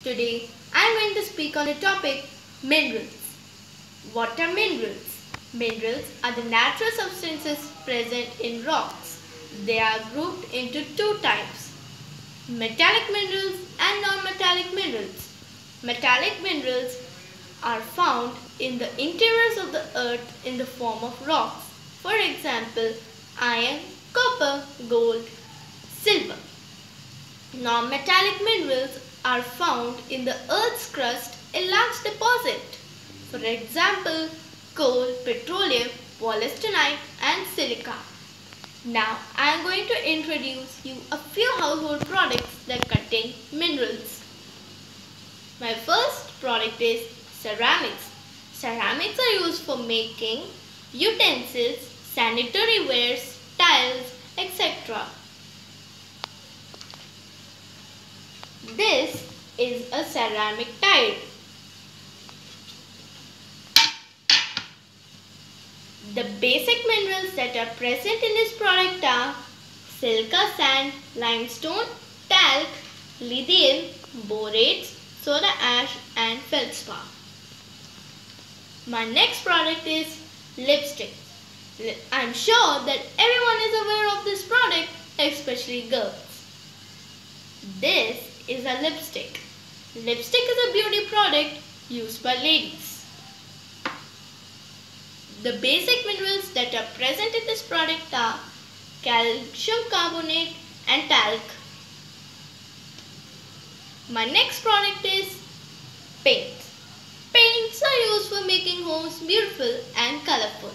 Today I am going to speak on the topic minerals. What are minerals? Minerals are the natural substances present in rocks. They are grouped into two types metallic minerals and non metallic minerals. Metallic minerals are found in the interiors of the earth in the form of rocks. For example, iron, copper, gold, silver. Non metallic minerals are found in the Earth's crust in large deposit. For example, coal, petroleum, wollastonite and silica. Now I am going to introduce you a few household products that contain minerals. My first product is ceramics. Ceramics are used for making utensils, sanitary wares, tiles, etc. This is a ceramic tile. The basic minerals that are present in this product are silica sand, limestone, talc, lithium, borates, soda ash and feldspar. My next product is lipstick. I'm sure that everyone is aware of this product, especially girls. This is a lipstick. Lipstick is a beauty product used by ladies. The basic minerals that are present in this product are calcium carbonate and talc. My next product is paint. Paints are used for making homes beautiful and colorful.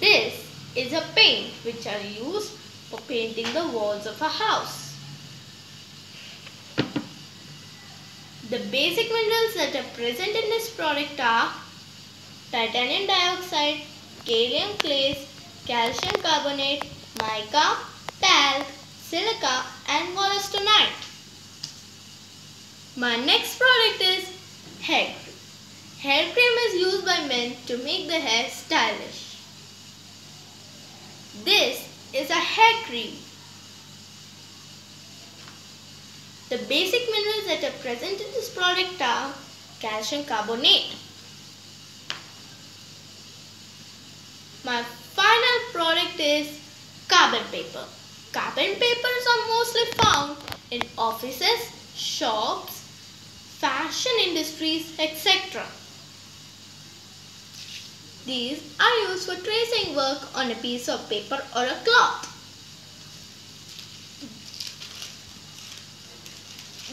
This is a paint which are used for painting the walls of a house. The basic minerals that are present in this product are titanium dioxide, kaolin clays, calcium carbonate, mica, talc, silica and wollastonite. My next product is hair cream. Hair cream is used by men to make the hair stylish. This is a hair cream. The basic minerals that are present in this product are calcium carbonate. My final product is carbon paper. Carbon papers are mostly found in offices, shops, fashion industries, etc. These are used for tracing work on a piece of paper or a cloth.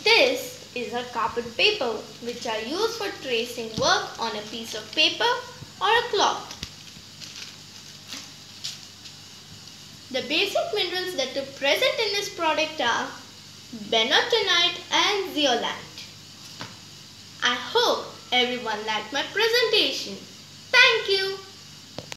This is a carbon paper which are used for tracing work on a piece of paper or a cloth. The basic minerals that are present in this product are bentonite and zeolite. I hope everyone liked my presentation. Thank you.